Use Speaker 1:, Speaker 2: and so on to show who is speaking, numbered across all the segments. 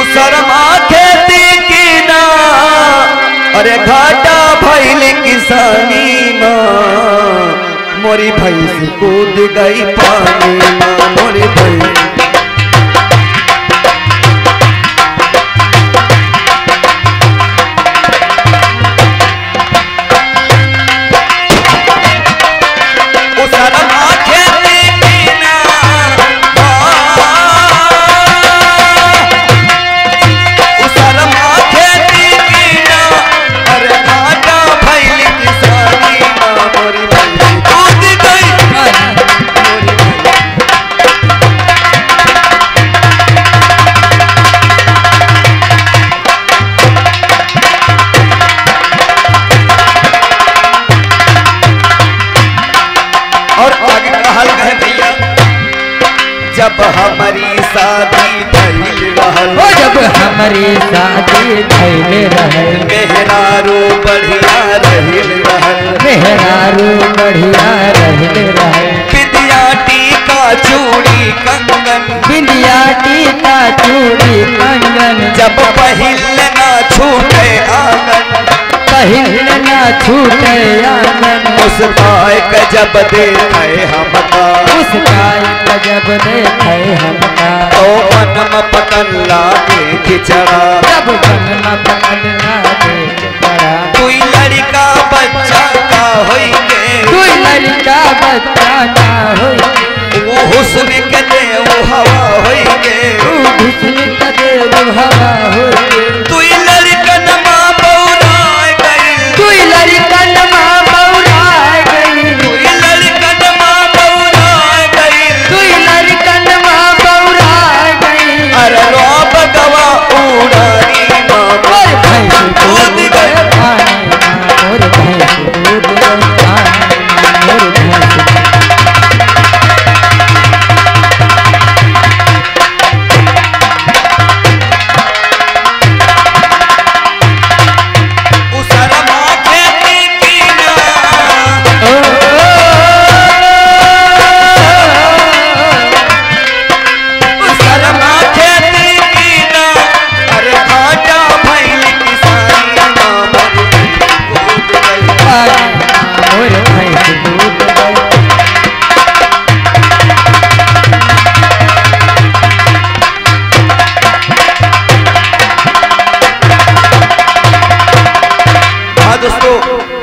Speaker 1: उसरमा खेती की ना। अरे घाटा भैल किसानी माँ मोरी भैंस कूद गई पानी मोरी भैंस। जब हमारी शादी भइल रहल
Speaker 2: जब हमारी शादी भइल रहल।
Speaker 1: मेहरारू बढ़िया रहिल रहल।
Speaker 2: मेहरारू बढ़िया रहल रहल।
Speaker 1: विद्या टीका चूड़ी कंगन।
Speaker 2: बिंदिया टीका चूड़ी कंगन।
Speaker 1: जब पहिल ना छूटे आँगन।
Speaker 2: पहिल न छूटे आँगन।
Speaker 1: मुस्काए के जब देखे हमका
Speaker 2: उसका गजब देखे हमका
Speaker 1: तो मन में पतन लागे खिचड़ा
Speaker 2: जब जन्म पकड़ना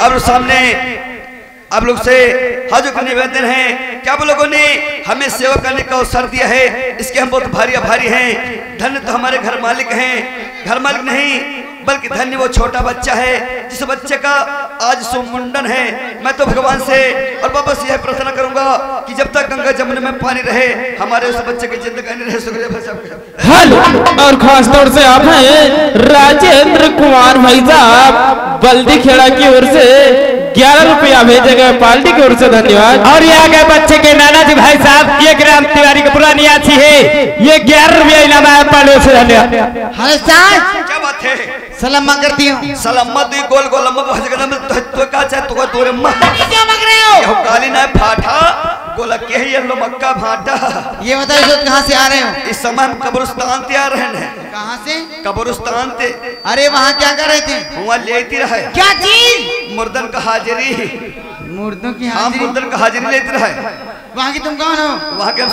Speaker 1: अब सामने आप लोग से हाजों का निवेदन है। क्या आप लोगों ने हमें सेवा करने का अवसर दिया है? इसके हम बहुत भारी आभारी हैं। धन्य तो हमारे घर मालिक हैं। घर मालिक नहीं, बल्कि धन्य वो छोटा बच्चा है, जिस बच्चे का आज सुमुंडन है। मैं तो भगवान से और बाबा से यह प्रार्थना करूँगा कि जब तक गंगा जमुने में पानी रहे हमारे उस बच्चे की जिंदगानी रहे
Speaker 3: हेलो और खास तौर से आप हैं राजेंद्र कुमार भाई साहब बल्दी खेड़ा की ओर से ग्यारह रुपया भेजे गए पार्टी की ओर से धन्यवाद।
Speaker 4: और ये आगे बच्चे के नाना जी भाई साहब ये ग्राम तिवारी की पुरानी आछी है। ये ग्यारह रुपया इनाम आया पालो से धन्यवाद।
Speaker 1: क्या बात है?
Speaker 5: सलाम करती हूँ।
Speaker 1: सलामत दी गोल गोल तो तो चाहे तो तोरे
Speaker 5: क्यों रहे हो?
Speaker 1: यह काली ना फाटा गोला के ही ये लो मक्का भाटा
Speaker 5: ये बताओ इस कहाँ से आ रहे हो?
Speaker 1: इस समय हम कब्रिस्तान ते आ रहे हैं।
Speaker 5: कहाँ से?
Speaker 1: कब्रिस्तान ते
Speaker 5: अरे वहाँ क्या कर रहे थे?
Speaker 1: हुआ लेती रहे।
Speaker 5: क्या चीज़?
Speaker 1: मुर्दन का हाजिरी।
Speaker 5: मुर्दों की
Speaker 1: हम
Speaker 5: हाजिरी?
Speaker 1: मुर्दन का हाजिरी लेते रहे।
Speaker 5: वहाँ की तुम कौन हो?
Speaker 1: वहाँ के हम